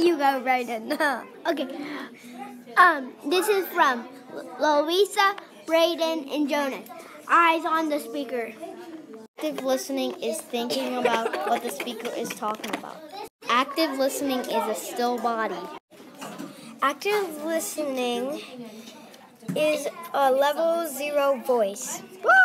You go, Brayden. okay. Um, this is from Louisa, Brayden, and Jonas. Eyes on the speaker. Active listening is thinking about what the speaker is talking about. Active listening is a still body. Active listening is a level zero voice. Woo!